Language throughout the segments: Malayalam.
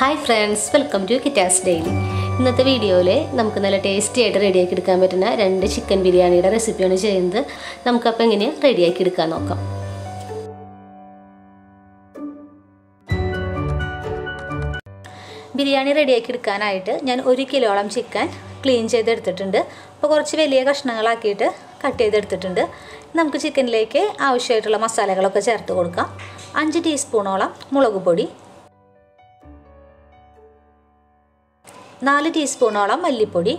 Hi friends welcome to Kittas daily ഇന്നത്തെ വീഡിയോയിൽ നമുക്ക് നല്ല ടേസ്റ്റി ആയിട്ട് റെഡിയാക്കി എടുക്കാൻ പറ്റുന്ന രണ്ട് ചിക്കൻ ബിരിയാണിയുടെ റെസിപ്പിയാണ് ചെയ്യുന്നത്. നമുക്കപ്പോൾ എങ്ങനെയാണ് റെഡിയാക്കി എടുക്കാൻ നോക്കാം. ബിരിയാണി റെഡിയാക്കി എടുക്കാനായിട്ട് ഞാൻ ഒരു കിലോളം ചിക്കൻ ക്ലീൻ ചെയ്തെടുത്തിട്ടുണ്ട്. അപ്പോൾ കുറച്ച് വലിയ കഷ്ണങ്ങളാക്കിയിട്ട് കട്ട് ചെയ്തെടുത്തിട്ടുണ്ട്. നമുക്ക് ചിക്കനിലേക്ക് ആവശ്യമായിട്ടുള്ള മസാലകളൊക്കെ ചേർത്ത് കൊടുക്കാം. അഞ്ച് ടീസ്പൂണോളം മുളക് പൊടി നാല് ടീസ്പൂണോളം മല്ലിപ്പൊടി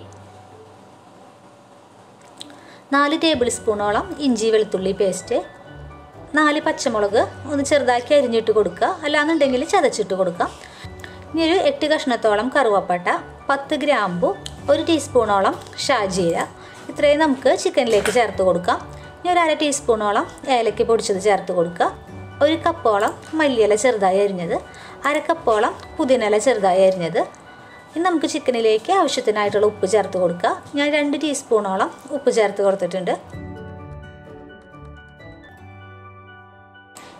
നാല് ടേബിൾ സ്പൂണോളം ഇഞ്ചി വെളുത്തുള്ളി പേസ്റ്റ് നാല് പച്ചമുളക് ഒന്ന് ചെറുതാക്കി അരിഞ്ഞിട്ട് കൊടുക്കുക. അല്ലാന്നുണ്ടെങ്കിൽ ചതച്ചിട്ട് കൊടുക്കാം ഇനി ഒരു എട്ട് കഷ്ണത്തോളം കറുവപ്പട്ട പത്ത് ഗ്രാമ്പു ഒരു ടീസ്പൂണോളം ഷാജീര. ഇത്രയും നമുക്ക് ചിക്കനിലേക്ക് ചേർത്ത് കൊടുക്കാം. ഇനി ഒരു അര ടീസ്പൂണോളം ഏലക്ക പൊടിച്ചത് ചേർത്ത് കൊടുക്കുക. ഒരു കപ്പോളം മല്ലിയില ചെറുതായി അരിഞ്ഞത്. അര കപ്പോളം പുതിനയില ചെറുതായി അരിഞ്ഞത്. ഇനി നമുക്ക് ചിക്കനിലേക്ക് ആവശ്യത്തിനായിട്ടുള്ള ഉപ്പ് ചേർത്ത് കൊടുക്കുക. ഞാൻ രണ്ട് ടീസ്പൂണോളം ഉപ്പ് ചേർത്ത് കൊടുത്തിട്ടുണ്ട്.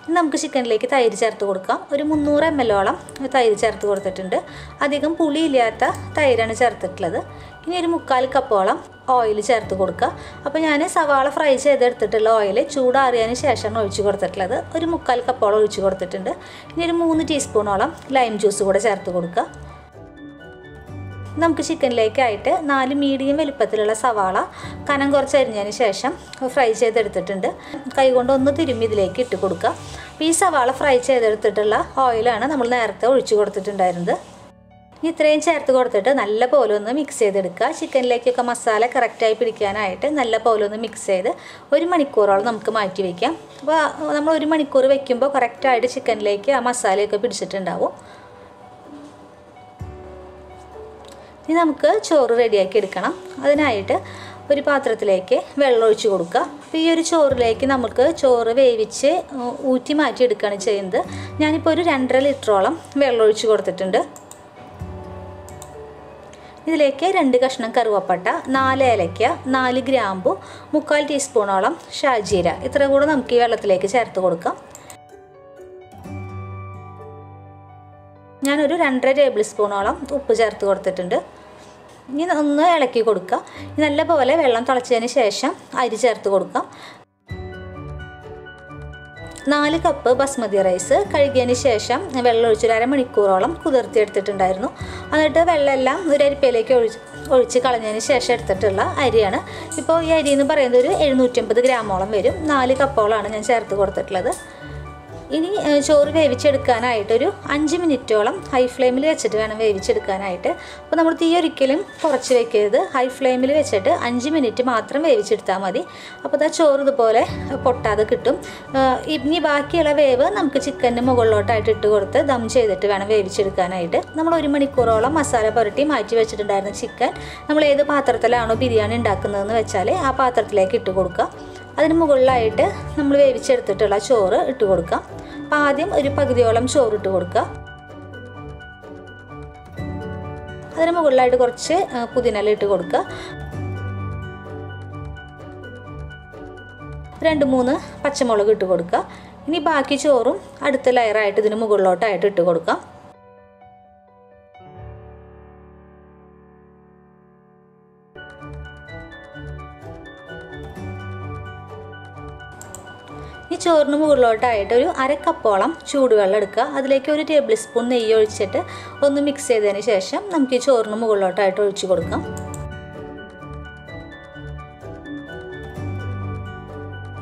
ഇനി നമുക്ക് ചിക്കനിലേക്ക് തൈര് ചേർത്ത് കൊടുക്കാം. ഒരു മുന്നൂറ് എം എല്ലോളം തൈര് ചേർത്ത് കൊടുത്തിട്ടുണ്ട്. അധികം പുളിയില്ലാത്ത തൈരാണ് ചേർത്തിട്ടുള്ളത്. ഇനി ഒരു മുക്കാൽ കപ്പോളം ഓയിൽ ചേർത്ത് കൊടുക്കുക. അപ്പോൾ ഞാൻ സവാള ഫ്രൈ ചെയ്തെടുത്തിട്ടുള്ള ഓയിൽ ചൂടാറിയതിന് ശേഷമാണ് ഒഴിച്ച് കൊടുത്തിട്ടുള്ളത്. ഒരു മുക്കാൽ കപ്പോളം ഒഴിച്ച് കൊടുത്തിട്ടുണ്ട്. ഇനി ഒരു മൂന്ന് ടീസ്പൂണോളം ലൈം ജ്യൂസ് കൂടെ ചേർത്ത് കൊടുക്കുക. നമുക്ക് ചിക്കനിലേക്കായിട്ട് നാല് മീഡിയം വലുപ്പത്തിലുള്ള സവാള കനം കുറച്ച് അരിഞ്ഞതിന് ശേഷം ഫ്രൈ ചെയ്തെടുത്തിട്ടുണ്ട്. കൈകൊണ്ട് ഒന്ന് തിരുമ്മി ഇതിലേക്ക് ഇട്ട് കൊടുക്കുക. അപ്പോൾ ഈ സവാള ഫ്രൈ ചെയ്തെടുത്തിട്ടുള്ള ഓയിലാണ് നമ്മൾ നേരത്തെ ഒഴിച്ചു കൊടുത്തിട്ടുണ്ടായിരുന്നത്. ഇത്രയും ചേർത്ത് കൊടുത്തിട്ട് നല്ല പോലെ ഒന്ന് മിക്സ് ചെയ്തെടുക്കുക. ചിക്കനിലേക്കൊക്കെ മസാല കറക്റ്റായി പിടിക്കാനായിട്ട് നല്ല പോലെ ഒന്ന് മിക്സ് ചെയ്ത് ഒരു മണിക്കൂറോളം നമുക്ക് മാറ്റി വയ്ക്കാം. അപ്പോൾ നമ്മൾ ഒരു മണിക്കൂർ വയ്ക്കുമ്പോൾ കറക്റ്റായിട്ട് ചിക്കനിലേക്ക് ആ മസാലയൊക്കെ പിടിച്ചിട്ടുണ്ടാവും. ഇനി നമുക്ക് ചോറ് റെഡിയാക്കി എടുക്കണം. അതിനായിട്ട് ഒരു പാത്രത്തിലേക്ക് വെള്ളം ഒഴിച്ച് കൊടുക്കുക. അപ്പോൾ ഈ ഒരു ചോറിലേക്ക് നമുക്ക് ചോറ് വേവിച്ച് ഊറ്റി മാറ്റി എടുക്കുകയാണ് ചെയ്യുന്നത്. ഞാനിപ്പോൾ ഒരു രണ്ടര ലിറ്ററോളം വെള്ളം ഒഴിച്ച് കൊടുത്തിട്ടുണ്ട്. ഇതിലേക്ക് രണ്ട് കഷ്ണം കറുവപ്പട്ട നാല് ഏലയ്ക്ക നാല് ഗ്രാമ്പു മുക്കാൽ ടീസ്പൂണോളം ഷാജീര. ഇത്ര കൂടെ നമുക്ക് ഈ വെള്ളത്തിലേക്ക് ചേർത്ത് കൊടുക്കാം. ഞാനൊരു രണ്ടര ടേബിൾ സ്പൂണോളം ഉപ്പ് ചേർത്ത് കൊടുത്തിട്ടുണ്ട്. ഇനി ഒന്ന് ഇളക്കി കൊടുക്കുക. നല്ലപോലെ വെള്ളം തിളച്ചതിന് ശേഷം അരി ചേർത്ത് കൊടുക്കാം. നാല് കപ്പ് ബസ്മതി റൈസ് കഴുകിയതിന് ശേഷം വെള്ളം ഒഴിച്ചൊരു അരമണിക്കൂറോളം കുതിർത്തിയെടുത്തിട്ടുണ്ടായിരുന്നു. എന്നിട്ട് വെള്ളമെല്ലാം ഒരു അരിപ്പയിലേക്ക് ഒഴിച്ച് ഒഴിച്ച് കളഞ്ഞതിന് ശേഷം എടുത്തിട്ടുള്ള അരിയാണ്. ഇപ്പോൾ ഈ അരി എന്ന് പറയുന്നത് ഒരു എഴുന്നൂറ്റമ്പത് ഗ്രാമോളം വരും. നാല് കപ്പോളാണ് ഞാൻ ചേർത്ത് കൊടുത്തിട്ടുള്ളത്. ഇനി ചോറ് വേവിച്ചെടുക്കാനായിട്ട് ഒരു അഞ്ച് മിനിറ്റോളം ഹൈ ഫ്ലെയിമിൽ വെച്ചിട്ട് വേണം വേവിച്ചെടുക്കാനായിട്ട്. അപ്പോൾ നമ്മൾ തീ ഒരിക്കലും കുറച്ച് വെക്കരുത്. ഹൈ ഫ്ലെയിമിൽ വെച്ചിട്ട് അഞ്ച് മിനിറ്റ് മാത്രം വേവിച്ചെടുത്താൽ മതി. അപ്പോൾ ആ ചോറ് ഇതുപോലെ പൊട്ടാതെ കിട്ടും. ഇനി ബാക്കിയുള്ള വേവ് നമുക്ക് ചിക്കന്റെ മുകളിലോട്ടായിട്ട് ഇട്ട് കൊടുത്ത് ദം ചെയ്തിട്ട് വേണം വേവിച്ചെടുക്കാനായിട്ട്. നമ്മൾ ഒരു മണിക്കൂറോളം മസാല പുരട്ടി മാറ്റി വെച്ചിട്ടുണ്ടായിരുന്ന ചിക്കൻ നമ്മൾ ഏത് പാത്രത്തിലാണോ ബിരിയാണി ഉണ്ടാക്കുന്നതെന്ന് വെച്ചാൽ ആ പാത്രത്തിലേക്ക് ഇട്ട് കൊടുക്കുക അതിന് മുകളിലായിട്ട് നമ്മൾ വേവിച്ചെടുത്തിട്ടുള്ള ചോറ് ഇട്ട് കൊടുക്കാം. അപ്പം ആദ്യം ഒരു പകുതിയോളം ചോറിട്ട് കൊടുക്കുക. അതിന് മുകളിലായിട്ട് കുറച്ച് പുതിനല ഇട്ട് കൊടുക്കുക. രണ്ട് മൂന്ന് പച്ചമുളക് ഇട്ട് കൊടുക്കുക. ഇനി ബാക്കി ചോറും അടുത്ത ലെയറായിട്ട് ഇതിന് മുകളിലോട്ടായിട്ട് ഇട്ട് കൊടുക്കാം. ചോറിന് മുകളിലോട്ടായിട്ട് ഒരു അരക്കപ്പോളം കപ്പോളം ചൂടുവെള്ളം എടുക്കുക. അതിലേക്ക് ഒരു ടേബിൾ സ്പൂൺ നെയ്യ് ഒഴിച്ചിട്ട് ഒന്ന് മിക്സ് ചെയ്തതിന് ശേഷം നമുക്ക് ഈ ചോറിന് മുകളിലോട്ടായിട്ട് ഒഴിച്ചു കൊടുക്കാം.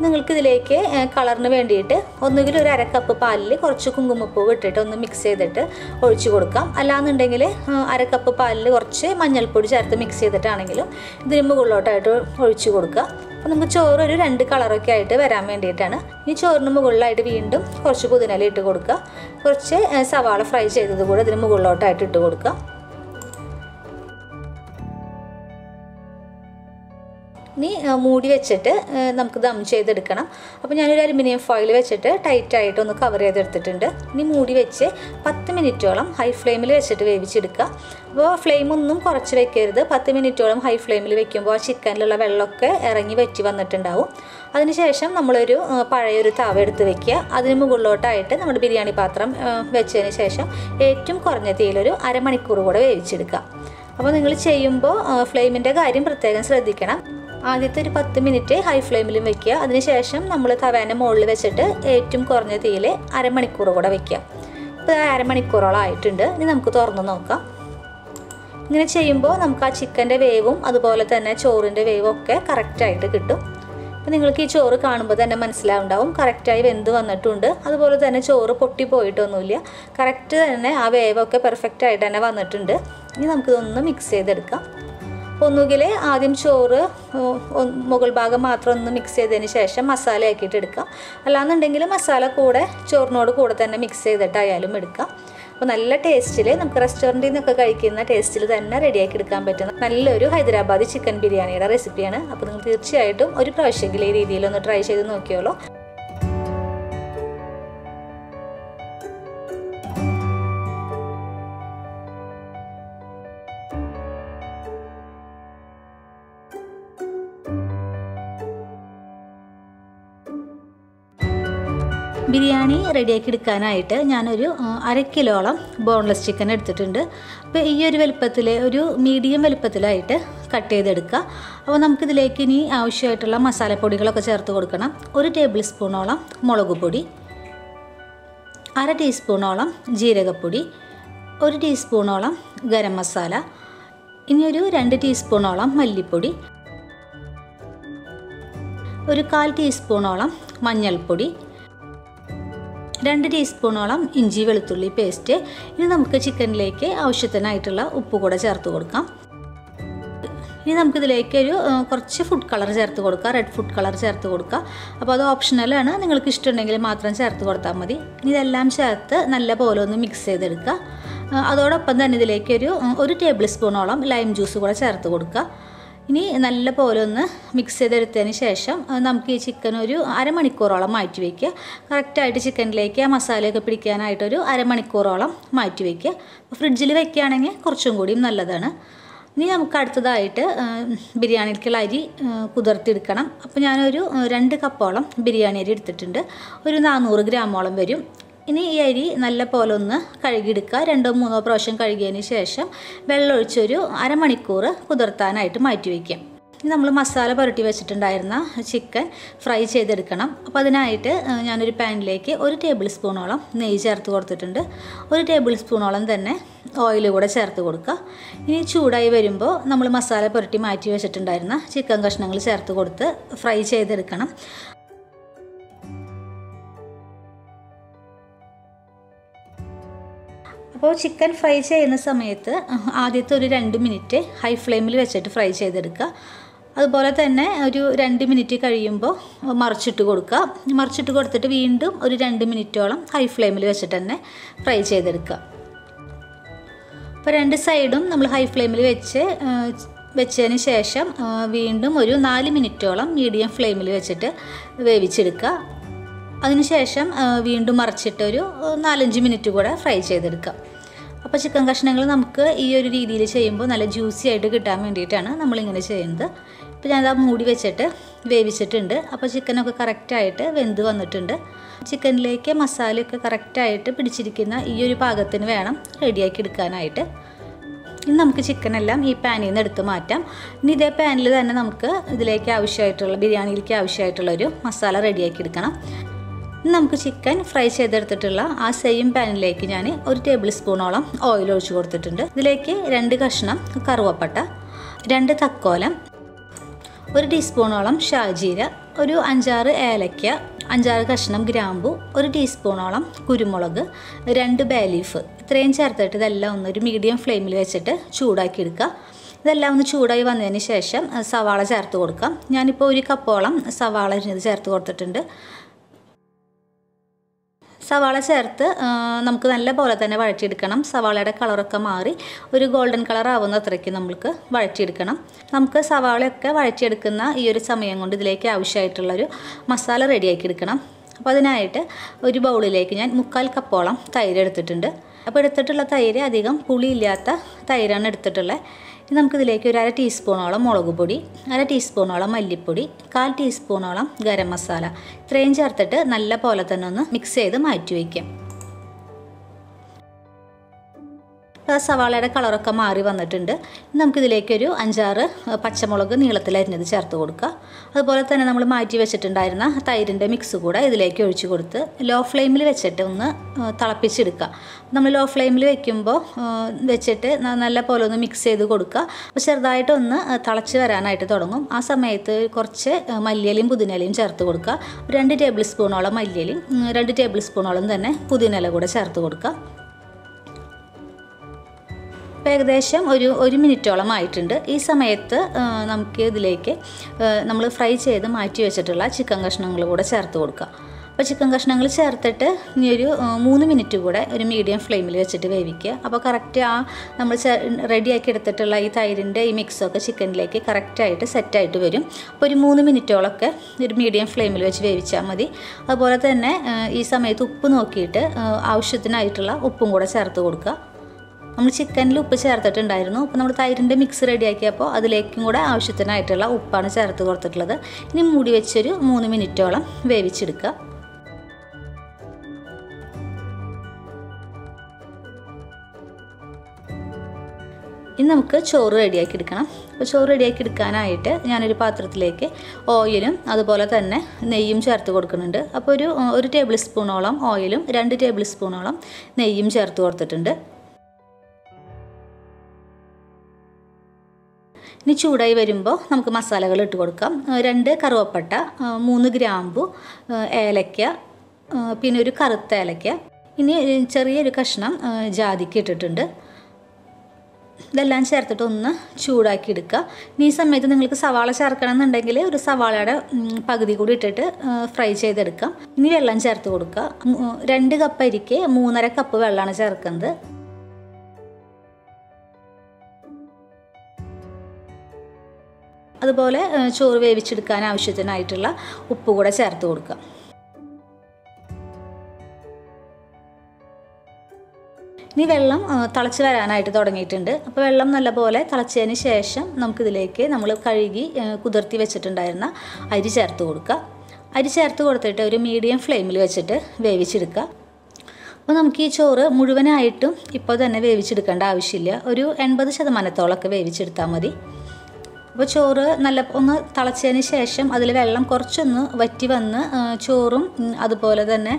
നിങ്ങൾക്ക് ഇതിലേക്ക് കളറിന് വേണ്ടിയിട്ട് ഒന്നുകിൽ ഒരു അരക്കപ്പ് കപ്പ് പാലിൽ കുറച്ച് കുങ്കുമപ്പൂവ് ഇട്ടിട്ട് ഒന്ന് മിക്സ് ചെയ്തിട്ട് ഒഴിച്ചു കൊടുക്കാം. അല്ലാന്നുണ്ടെങ്കിൽ അരക്കപ്പ് കപ്പ് പാലിൽ കുറച്ച് മഞ്ഞൾപ്പൊടി ചേർത്ത് മിക്സ് ചെയ്തിട്ടാണെങ്കിലും ഇതിന് മുകളിലോട്ടായിട്ട് ഒഴിച്ചു കൊടുക്കുക. അപ്പോൾ നമുക്ക് ചോറ് ഒരു രണ്ട് കളറൊക്കെ ആയിട്ട് വരാൻ വേണ്ടിയിട്ടാണ്. ഈ ചോറിന് മുകളിലായിട്ട് വീണ്ടും കുറച്ച് പുതിനല ഇട്ട് കൊടുക്കുക. കുറച്ച് സവാള ഫ്രൈ ചെയ്തത് കൂടെ ഇതിന് മുകളിലോട്ടായിട്ട് ഇട്ട് കൊടുക്കുക. ഇനി മൂടി വെച്ചിട്ട് നമുക്ക് ദം ചെയ്തെടുക്കണം. അപ്പോൾ ഞാനൊരു അലുമിനിയം ഫോയിൽ വെച്ചിട്ട് ടൈറ്റായിട്ട് ഒന്ന് കവർ ചെയ്തെടുത്തിട്ടുണ്ട്. ഇനി മൂടി വെച്ച് പത്ത് മിനിറ്റോളം ഹൈ ഫ്ലെയിമിൽ വെച്ചിട്ട് വേവിച്ചെടുക്കുക. അപ്പോൾ ഫ്ലെയിം ഒന്നും കുറച്ച് വെക്കരുത്. പത്ത് മിനിറ്റോളം ഹൈ ഫ്ലെയിമിൽ വെക്കുമ്പോൾ ആ ചിക്കനിലുള്ള വെള്ളമൊക്കെ ഇറങ്ങി വറ്റി വന്നിട്ടുണ്ടാവും. അതിനുശേഷം നമ്മളൊരു പഴയൊരു താവ എടുത്ത് വെക്കുക. അതിന് മുകളിലോട്ടായിട്ട് നമ്മുടെ ബിരിയാണി പാത്രം വെച്ചതിന് ശേഷം ഏറ്റവും കുറഞ്ഞ തീയിലൊരു അരമണിക്കൂർ കൂടെ വേവിച്ചെടുക്കുക. അപ്പോൾ നിങ്ങൾ ചെയ്യുമ്പോൾ ഫ്ലെയിമിന്റെ കാര്യം പ്രത്യേകം ശ്രദ്ധിക്കണം. ആദ്യത്തെ ഒരു പത്ത് മിനിറ്റ് ഹൈ ഫ്ലെയിമിലും വെക്കുക. അതിനുശേഷം നമ്മൾ തവേന്റെ മുകളിൽ വെച്ചിട്ട് ഏറ്റവും കുറഞ്ഞ തീയിൽ അരമണിക്കൂർ കൂടെ വെക്കുക. ഇപ്പോൾ അരമണിക്കൂറോളം ആയിട്ടുണ്ട്. ഇനി നമുക്ക് തുറന്ന് നോക്കാം. ഇങ്ങനെ ചെയ്യുമ്പോൾ നമുക്ക് ആ ചിക്കന്റെ വേവും അതുപോലെ തന്നെ ചോറിന്റെ വേവും ഒക്കെ കറക്റ്റായിട്ട് കിട്ടും. അപ്പോൾ നിങ്ങൾക്ക് ഈ ചോറ് കാണുമ്പോൾ തന്നെ മനസ്സിലാവുണ്ടാവും. കറക്റ്റായി വെന്ത് വന്നിട്ടുണ്ട്. അതുപോലെ തന്നെ ചോറ് പൊട്ടി പോയിട്ടൊന്നുമില്ല. കറക്റ്റ് തന്നെ ആ വേവൊക്കെ പെർഫെക്റ്റ് ആയിട്ട് തന്നെ വന്നിട്ടുണ്ട്. ഇനി നമുക്കിതൊന്ന് മിക്സ് ചെയ്തെടുക്കാം. ഒന്നുകിൽ ആദ്യം ചോറ് മുകൾ ഭാഗം മാത്രം ഒന്ന് മിക്സ് ചെയ്തതിന് ശേഷം മസാല ആക്കിയിട്ട് എടുക്കാം. അല്ലാന്നുണ്ടെങ്കിൽ മസാല കൂടെ ചോറിനോട് കൂടെ തന്നെ മിക്സ് ചെയ്തിട്ടായാലും എടുക്കാം. അപ്പോൾ നല്ല ടേസ്റ്റിൽ നമുക്ക് റെസ്റ്റോറന്റിൽ നിന്നൊക്കെ കഴിക്കുന്ന ടേസ്റ്റിൽ തന്നെ റെഡിയാക്കി എടുക്കാൻ പറ്റുന്ന നല്ലൊരു ഹൈദരാബാദി ചിക്കൻ ബിരിയാണിയുടെ റെസിപ്പിയാണ് അപ്പോൾ നിങ്ങൾ തീർച്ചയായിട്ടും ഒരു പ്രാവശ്യമെങ്കിലും ഈ രീതിയിൽ ഒന്ന് ട്രൈ ചെയ്ത് നോക്കിയോളൂ. ബിരിയാണി റെഡിയാക്കി എടുക്കാനായിട്ട് ഞാനൊരു അര കിലോളം ബോൺലെസ് ചിക്കൻ എടുത്തിട്ടുണ്ട്. അപ്പോൾ ഈ ഒരു വലുപ്പത്തിൽ ഒരു മീഡിയം വലുപ്പത്തിലായിട്ട് കട്ട് ചെയ്തെടുക്കുക. അപ്പോൾ നമുക്കിതിലേക്ക് ഇനി ആവശ്യമായിട്ടുള്ള മസാലപ്പൊടികളൊക്കെ ചേർത്ത് കൊടുക്കണം. ഒരു ടേബിൾ സ്പൂണോളം മുളക് പൊടി. അര ടീസ്പൂണോളം ജീരകപ്പൊടി. ഒരു ടീസ്പൂണോളം ഗരം മസാല. ഇനി ഒരു രണ്ട് ടീസ്പൂണോളം മല്ലിപ്പൊടി. ഒരു കാൽ ടീസ്പൂണോളം മഞ്ഞൾപ്പൊടി. രണ്ട് ടീസ്പൂണോളം ഇഞ്ചി വെളുത്തുള്ളി പേസ്റ്റ് ഇനി നമുക്ക് ചിക്കനിലേക്ക് ആവശ്യത്തിനായിട്ടുള്ള ഉപ്പ് കൂടെ ചേർത്ത് കൊടുക്കാം. ഇനി നമുക്കിതിലേക്ക് ഒരു കുറച്ച് ഫുഡ് കളർ ചേർത്ത് കൊടുക്കുക റെഡ് ഫുഡ് കളർ ചേർത്ത് കൊടുക്കുക അപ്പോൾ അത് ഓപ്ഷണലാണ് നിങ്ങൾക്ക് ഇഷ്ടമുണ്ടെങ്കിൽ മാത്രം ചേർത്ത് കൊടുത്താൽ മതി. ഇതെല്ലാം ചേർത്ത് നല്ല പോലെ ഒന്ന് മിക്സ് ചെയ്തെടുക്കുക. അതോടൊപ്പം തന്നെ ഇതിലേക്ക് ഒരു ഒരു ടേബിൾ സ്പൂണോളം ലൈം ജ്യൂസ് കൂടെ ചേർത്ത് കൊടുക്കുക. ഇനി നല്ല പോലെ ഒന്ന് മിക്സ് ചെയ്തെടുത്തതിന് ശേഷം നമുക്ക് ഈ ചിക്കൻ ഒരു അരമണിക്കൂറോളം മാറ്റി വയ്ക്കുക കറക്റ്റായിട്ട് ചിക്കനിലേക്ക് ആ മസാലയൊക്കെ പിടിക്കാനായിട്ടൊരു അരമണിക്കൂറോളം മാറ്റി വയ്ക്കുക ഫ്രിഡ്ജിൽ വയ്ക്കുകയാണെങ്കിൽ കുറച്ചും കൂടിയും നല്ലതാണ്. ഇനി നമുക്ക് അടുത്തതായിട്ട് ബിരിയാണിക്കുള്ള അരി കുതിർത്തിയെടുക്കണം. അപ്പോൾ ഞാനൊരു രണ്ട് കപ്പോളം ബിരിയാണി അരി എടുത്തിട്ടുണ്ട്. ഒരു നാനൂറ് ഗ്രാമോളം വരും. ഇനി ഈ അരി നല്ല പോലെ ഒന്ന് കഴുകിയെടുക്കുക. രണ്ടോ മൂന്നോ പ്രാവശ്യം കഴുകിയതിന് ശേഷം വെള്ളമൊഴിച്ചൊരു അരമണിക്കൂർ കുതിർത്താനായിട്ട് മാറ്റി വയ്ക്കാം ഇനി നമ്മൾ മസാല പുരട്ടി വെച്ചിട്ടുണ്ടായിരുന്ന ചിക്കൻ ഫ്രൈ ചെയ്തെടുക്കണം. അപ്പോൾ അതിനായിട്ട് ഞാനൊരു പാനിലേക്ക് ഒരു ടേബിൾ സ്പൂണോളം നെയ്യ് ചേർത്ത് കൊടുത്തിട്ടുണ്ട്. ഒരു ടേബിൾ സ്പൂണോളം തന്നെ ഓയിൽ കൂടെ ചേർത്ത് കൊടുക്കുക. ഇനി ചൂടായി വരുമ്പോൾ നമ്മൾ മസാല പുരട്ടി മാറ്റി വെച്ചിട്ടുണ്ടായിരുന്ന ചിക്കൻ കഷ്ണങ്ങൾ ചേർത്ത് കൊടുത്ത് ഫ്രൈ ചെയ്തെടുക്കണം. അപ്പോൾ ചിക്കൻ ഫ്രൈ ചെയ്യുന്ന സമയത്ത് ആദ്യത്തെ ഒരു രണ്ട് മിനിറ്റ് ഹൈ ഫ്ലെയിമിൽ വെച്ചിട്ട് ഫ്രൈ ചെയ്തെടുക്കുക. അതുപോലെ തന്നെ ഒരു രണ്ട് മിനിറ്റ് കഴിയുമ്പോൾ മറിച്ചിട്ട് കൊടുക്കുക. മറിച്ചിട്ട് കൊടുത്തിട്ട് വീണ്ടും ഒരു രണ്ട് മിനിറ്റോളം ഹൈ ഫ്ലെയിമിൽ വെച്ചിട്ട് തന്നെ ഫ്രൈ ചെയ്തെടുക്കുക. അപ്പോൾ രണ്ട് സൈഡും നമ്മൾ ഹൈ ഫ്ലെയിമിൽ വെച്ച് വെച്ചതിന് ശേഷം വീണ്ടും ഒരു നാല് മിനിറ്റോളം മീഡിയം ഫ്ലെയിമിൽ വെച്ചിട്ട് വേവിച്ചെടുക്കുക. അതിനുശേഷം വീണ്ടും മറിച്ചിട്ട് ഒരു നാലഞ്ച് മിനിറ്റ് കൂടെ ഫ്രൈ ചെയ്തെടുക്കാം. അപ്പോൾ ചിക്കൻ കഷ്ണങ്ങൾ നമുക്ക് ഈ ഒരു രീതിയിൽ ചെയ്യുമ്പോൾ നല്ല ജ്യൂസി ആയിട്ട് കിട്ടാൻ വേണ്ടിയിട്ടാണ് നമ്മളിങ്ങനെ ചെയ്യുന്നത്. ഇപ്പോൾ ഞാനത് മൂടി വെച്ചിട്ട് വേവിച്ചിട്ടുണ്ട്. അപ്പോൾ ചിക്കനൊക്കെ കറക്റ്റായിട്ട് വെന്ത് വന്നിട്ടുണ്ട്. ചിക്കനിലേക്ക് മസാലയൊക്കെ കറക്റ്റായിട്ട് പിടിച്ചിരിക്കുന്ന ഈ ഒരു പാകത്തിന് വേണം റെഡിയാക്കി എടുക്കാനായിട്ട്. ഇനി നമുക്ക് ചിക്കനെല്ലാം ഈ പാനിൽ നിന്ന് എടുത്ത് മാറ്റാം. ഇനി ഇതേ പാനിൽ തന്നെ നമുക്ക് ഇതിലേക്ക് ആവശ്യമായിട്ടുള്ള ബിരിയാണിയിലേക്ക് ആവശ്യമായിട്ടുള്ള ഒരു മസാല റെഡിയാക്കി എടുക്കണം. നമുക്ക് ചിക്കൻ ഫ്രൈ ചെയ്തെടുത്തിട്ടുള്ള ആ സെയിം പാനിലേക്ക് ഞാൻ ഒരു ടേബിൾ സ്പൂണോളം ഓയിൽ ഒഴിച്ചു കൊടുത്തിട്ടുണ്ട്. ഇതിലേക്ക് രണ്ട് കഷ്ണം കറുവപ്പട്ട രണ്ട് തക്കോലം ഒരു ടീസ്പൂണോളം ഷാജീര ഒരു അഞ്ചാറ് ഏലക്ക അഞ്ചാറ് കഷ്ണം ഗ്രാമ്പു ഒരു ടീസ്പൂണോളം കുരുമുളക് രണ്ട് ബേലീഫ് ഇത്രയും ചേർത്തിട്ട് ഇതെല്ലാം ഒന്ന് ഒരു മീഡിയം ഫ്ലെയിമിൽ വെച്ചിട്ട് ചൂടാക്കി എടുക്കുക. ഇതെല്ലാം ഒന്ന് ചൂടായി വന്നതിന് ശേഷം സവാള ചേർത്ത് കൊടുക്കാം ഞാനിപ്പോൾ ഒരു കപ്പോളം സവാള ചേർത്ത് കൊടുത്തിട്ടുണ്ട്. സവാള ചേർത്ത് നമുക്ക് നല്ല പോലെ തന്നെ വഴറ്റിയെടുക്കണം. സവാളയുടെ കളറൊക്കെ മാറി ഒരു ഗോൾഡൻ കളർ ആവുന്ന അത്രയ്ക്ക് നമ്മൾക്ക് വഴറ്റിയെടുക്കണം. നമുക്ക് സവാളയൊക്കെ വഴറ്റിയെടുക്കുന്ന ഈ ഒരു സമയം കൊണ്ട് ഇതിലേക്ക് ആവശ്യമായിട്ടുള്ളൊരു മസാല റെഡിയാക്കി എടുക്കണം അപ്പോൾ അതിനായിട്ട് ഒരു ബൗളിലേക്ക് ഞാൻ മുക്കാൽ കപ്പോളം തൈര് എടുത്തിട്ടുണ്ട്. അപ്പോൾ എടുത്തിട്ടുള്ള തൈര് അധികം പുളിയില്ലാത്ത തൈരാണ് എടുത്തിട്ടുള്ളത്. ഇനി നമുക്കിതിലേക്ക് ഒരു അര ടീസ്പൂണോളം മുളക് പൊടി അര ടീസ്പൂണോളം മല്ലിപ്പൊടി കാൽ ടീസ്പൂണോളം ഗരം മസാല. ഇത്രയും ചേർത്തിട്ട് നല്ല പോലെ തന്നെ ഒന്ന് മിക്സ് ചെയ്ത് മാറ്റി വയ്ക്കാം. സവാളയുടെ കളറൊക്കെ മാറി വന്നിട്ടുണ്ട്. നമുക്കിതിലേക്കൊരു അഞ്ചാറ് പച്ചമുളക് നീളത്തിൽ അരിഞ്ഞത് ചേർത്ത് കൊടുക്കുക. അതുപോലെ തന്നെ നമ്മൾ മാറ്റി വെച്ചിട്ടുണ്ടായിരുന്ന തൈരിന്റെ മിക്സ് കൂടെ ഇതിലേക്ക് ഒഴിച്ചു കൊടുത്ത് ലോ ഫ്ലെയിമിൽ വെച്ചിട്ട് ഒന്ന് തിളപ്പിച്ചെടുക്കുക. നമ്മൾ ലോ ഫ്ലെയിമിൽ വെക്കുമ്പോൾ വെച്ചിട്ട് നല്ല പോലെ ഒന്ന് മിക്സ് ചെയ്ത് കൊടുക്കുക. അപ്പോൾ ചെറുതായിട്ടൊന്ന് തിളച്ച് വരാനായിട്ട് തുടങ്ങും. ആ സമയത്ത് കുറച്ച് മല്ലിയലയും പുതിനലയും ചേർത്ത് കൊടുക്കുക. രണ്ട് ടേബിൾ സ്പൂണോളം മല്ലിയിലയും രണ്ട് ടേബിൾ സ്പൂണോളം തന്നെ പുതിനല കൂടെ ചേർത്ത് കൊടുക്കുക. ഇപ്പോൾ ഏകദേശം ഒരു ഒരു മിനിറ്റോളം ആയിട്ടുണ്ട്. ഈ സമയത്ത് നമുക്ക് ഇതിലേക്ക് നമ്മൾ ഫ്രൈ ചെയ്ത് മാറ്റി വെച്ചിട്ടുള്ള ചിക്കൻ കഷ്ണങ്ങൾ കൂടെ ചേർത്ത് കൊടുക്കുക. അപ്പോൾ ചിക്കൻ കഷ്ണങ്ങൾ ചേർത്തിട്ട് ഇനി ഒരു മൂന്ന് മിനിറ്റ് കൂടെ ഒരു മീഡിയം ഫ്ലെയിമിൽ വെച്ചിട്ട് വേവിക്കുക. അപ്പോൾ കറക്റ്റ് ആ നമ്മൾ റെഡിയാക്കി എടുത്തിട്ടുള്ള ഈ തൈരിന്റെ ഈ മിക്സൊക്കെ ചിക്കനിലേക്ക് കറക്റ്റായിട്ട് സെറ്റായിട്ട് വരും. അപ്പോൾ ഒരു മൂന്ന് മിനിറ്റോളൊക്കെ ഒരു മീഡിയം ഫ്ലെയിമിൽ വെച്ച് വേവിച്ചാൽ മതി. അതുപോലെ തന്നെ ഈ സമയത്ത് ഉപ്പ് നോക്കിയിട്ട് ആവശ്യത്തിനായിട്ടുള്ള ഉപ്പും കൂടെ ചേർത്ത് കൊടുക്കുക. നമ്മൾ ചിക്കനിൽ ഉപ്പ് ചേർത്തിട്ടുണ്ടായിരുന്നു. അപ്പോൾ നമ്മൾ തൈരിന്റെ മിക്സ് റെഡിയാക്കിയപ്പോൾ അതിലേക്കും കൂടെ ആവശ്യത്തിനായിട്ടുള്ള ഉപ്പാണ് ചേർത്ത് കൊടുത്തിട്ടുള്ളത്. ഇനി മൂടി വെച്ചൊരു മൂന്ന് മിനിറ്റോളം വേവിച്ചെടുക്കുക. ഇനി നമുക്ക് ചോറ് റെഡിയാക്കി എടുക്കണം. അപ്പോൾ ചോറ് റെഡിയാക്കി എടുക്കാനായിട്ട് ഞാനൊരു പാത്രത്തിലേക്ക് ഓയിലും അതുപോലെ തന്നെ നെയ്യും ചേർത്ത് കൊടുക്കുന്നുണ്ട്. അപ്പോൾ ഒരു ഒരു ടേബിൾ സ്പൂണോളം ഓയിലും രണ്ട് ടേബിൾ സ്പൂണോളം നെയ്യും ചേർത്ത് കൊടുത്തിട്ടുണ്ട്. ഇനി ചൂടായി വരുമ്പോൾ നമുക്ക് മസാലകൾ ഇട്ട് കൊടുക്കാം. രണ്ട് കറുവപ്പട്ട മൂന്ന് ഗ്രാമ്പു ഏലക്ക പിന്നെ ഒരു കറുത്ത ഏലക്ക. ഇനി ചെറിയൊരു കഷ്ണം ജാതിക്ക് ജാതിക്ക ഇട്ടിട്ടുണ്ട്. ഇതെല്ലാം ചേർത്തിട്ട് ഒന്ന് ചൂടാക്കി എടുക്കുക. ഇനി ഈ സമയത്ത് നിങ്ങൾക്ക് സവാള ചേർക്കണം എന്നുണ്ടെങ്കിൽ ഒരു സവാളയുടെ പകുതി കൂടി ഇട്ടിട്ട് ഫ്രൈ ചെയ്തെടുക്കാം. ഇനി വെള്ളം ചേർത്ത് കൊടുക്കുക. രണ്ട് കപ്പ് അരിക്ക് മൂന്നര കപ്പ് വെള്ളമാണ് ചേർക്കുന്നത്. അതുപോലെ ചോറ് വേവിച്ചെടുക്കാൻ ആവശ്യത്തിനായിട്ടുള്ള ഉപ്പ് കൂടെ ചേർത്ത് കൊടുക്കുക. ഇനി വെള്ളം തിളച്ച് വരാനായിട്ട് തുടങ്ങിയിട്ടുണ്ട്. അപ്പോൾ വെള്ളം നല്ലപോലെ തിളച്ചതിന് ശേഷം നമുക്കിതിലേക്ക് നമ്മൾ കഴുകി കുതിർത്തി വെച്ചിട്ടുണ്ടായിരുന്ന അരി ചേർത്ത് കൊടുക്കുക. അരി ചേർത്ത് കൊടുത്തിട്ട് ഒരു മീഡിയം ഫ്ലെയിമിൽ വെച്ചിട്ട് വേവിച്ചെടുക്കുക. അപ്പോൾ നമുക്ക് ഈ ചോറ് മുഴുവനായിട്ടും ഇപ്പോൾ തന്നെ വേവിച്ചെടുക്കേണ്ട ആവശ്യമില്ല. ഒരു എൺപത് ശതമാനത്തോളമൊക്കെ വേവിച്ചെടുത്താൽ മതി. അപ്പോൾ ചോറ് നല്ല ഒന്ന് തിളച്ചതിന് ശേഷം അതിൽ വെള്ളം കുറച്ചൊന്ന് വറ്റി വന്ന് ചോറും അതുപോലെ തന്നെ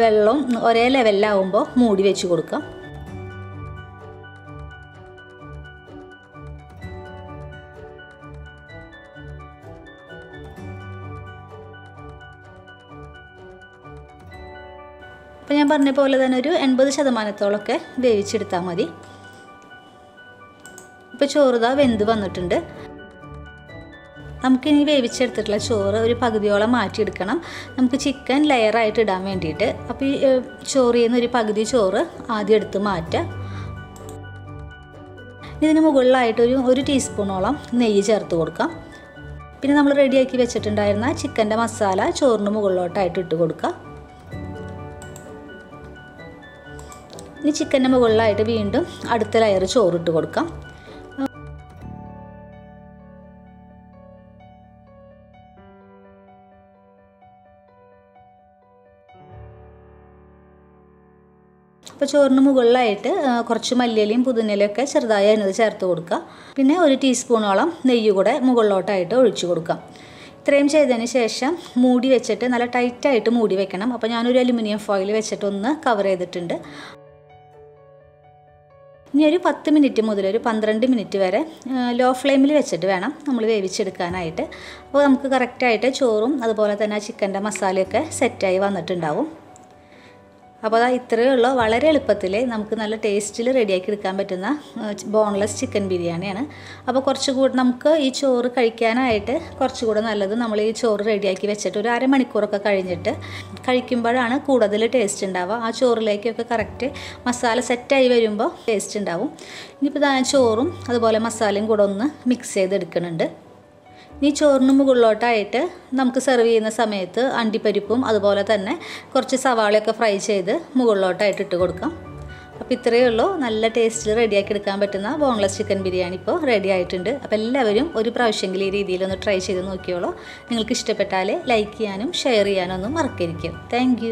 വെള്ളവും ഒരേ ലെവലിലാവുമ്പോൾ മൂടി വെച്ച് കൊടുക്കാം അപ്പോൾ ഞാൻ പറഞ്ഞ പോലെ തന്നെ ഒരു എൺപത് ശതമാനത്തോളമൊക്കെ വേവിച്ചെടുത്താൽ മതി. ഇപ്പോൾ ചോറുതാ വെന്ത് വന്നിട്ടുണ്ട്. നമുക്കിനി വേവിച്ചെടുത്തിട്ടുള്ള ചോറ് ഒരു പകുതിയോളം മാറ്റിയെടുക്കണം. നമുക്ക് ചിക്കൻ ലെയറായിട്ട് ഇടാൻ വേണ്ടിയിട്ട്. അപ്പോൾ ഈ ചോറിൽ നിന്ന് ഒരു പകുതി ചോറ് ആദ്യം എടുത്ത് മാറ്റുക. ഇതിന് മുകളിലായിട്ട് ഒരു ഒരു ടീസ്പൂണോളം നെയ്യ് ചേർത്ത് കൊടുക്കാം. പിന്നെ നമ്മൾ റെഡിയാക്കി വെച്ചിട്ടുണ്ടായിരുന്ന ചിക്കന്റെ മസാല ചോറിന് മുകളിലോട്ടായിട്ട് ഇട്ട് കൊടുക്കുക. ഇനി ചിക്കന്റെ മുകളിലായിട്ട് വീണ്ടും അടുത്ത ലെയർ ചോറിട്ട് കൊടുക്കാം. അപ്പോൾ ചോറിന് മുകളിലായിട്ട് കുറച്ച് മല്ലിയിലയും പുതിനയിലയും ഒക്കെ ചെറുതായി അതിനത് ചേർത്ത് കൊടുക്കുക. പിന്നെ ഒരു ടീസ്പൂണോളം നെയ്യ് കൂടെ മുകളിലോട്ടായിട്ട് ഒഴിച്ചു കൊടുക്കാം ഇത്രയും ചെയ്തതിന് ശേഷം മൂടി വെച്ചിട്ട് നല്ല ടൈറ്റായിട്ട് മൂടി വെക്കണം. അപ്പോൾ ഞാനൊരു അലുമിനിയം ഫോയിൽ വെച്ചിട്ട് ഒന്ന് കവർ ചെയ്തിട്ടുണ്ട്. ഇനി ഒരു പത്ത് മിനിറ്റ് മുതൽ ഒരു പന്ത്രണ്ട് മിനിറ്റ് വരെ ലോ ഫ്ലെയിമിൽ വെച്ചിട്ട് വേണം നമ്മൾ വേവിച്ചെടുക്കാനായിട്ട്. അപ്പോൾ നമുക്ക് കറക്റ്റായിട്ട് ചോറും അതുപോലെ തന്നെ ചിക്കന്റെ മസാലയൊക്കെ സെറ്റായി വന്നിട്ടുണ്ടാവും. അപ്പോൾ അതാ ഇത്രയേ ഉള്ളൂ. വളരെ എളുപ്പത്തിൽ നമുക്ക് നല്ല ടേസ്റ്റിൽ റെഡിയാക്കി എടുക്കാൻ പറ്റുന്ന ബോൺലെസ് ചിക്കൻ ബിരിയാണിയാണ്. അപ്പോൾ കുറച്ചുകൂടി നമുക്ക് ഈ ചോറ് കഴിക്കാനായിട്ട് കുറച്ചുകൂടെ നല്ലത് നമ്മൾ ഈ ചോറ് റെഡിയാക്കി വെച്ചിട്ട് ഒരു അരമണിക്കൂറൊക്കെ കഴിഞ്ഞിട്ട് കഴിക്കുമ്പോഴാണ് കൂടുതൽ ടേസ്റ്റ് ഉണ്ടാവുക. ആ ചോറിലേക്കൊക്കെ കറക്റ്റ് മസാല സെറ്റായി വരുമ്പോൾ ടേസ്റ്റ് ഉണ്ടാവും. ഇനിയിപ്പോൾ ചോറും അതുപോലെ മസാലയും കൂടെ ഒന്ന് മിക്സ് ചെയ്തെടുക്കുന്നുണ്ട്. ഇനി ചോറിന് മുകളിലോട്ടായിട്ട് നമുക്ക് സെർവ് ചെയ്യുന്ന സമയത്ത് അണ്ടിപ്പരിപ്പും അതുപോലെ തന്നെ കുറച്ച് സവാളയൊക്കെ ഫ്രൈ ചെയ്ത് മുകളിലോട്ടായിട്ട് ഇട്ട് കൊടുക്കാം. അപ്പോൾ ഇത്രയേ ഉള്ളൂ. നല്ല ടേസ്റ്റിൽ റെഡിയാക്കി എടുക്കാൻ പറ്റുന്ന ബോൺലെസ് ചിക്കൻ ബിരിയാണി ഇപ്പോൾ റെഡി ആയിട്ടുണ്ട്. അപ്പോൾ എല്ലാവരും ഒരു പ്രാവശ്യമെങ്കിലും ഈ രീതിയിലൊന്ന് ട്രൈ ചെയ്ത് നോക്കിയോളൂ. നിങ്ങൾക്ക് ഇഷ്ടപ്പെട്ടാൽ ലൈക്ക് ചെയ്യാനും ഷെയർ ചെയ്യാനും ഒന്നും മറക്കരുത്. താങ്ക്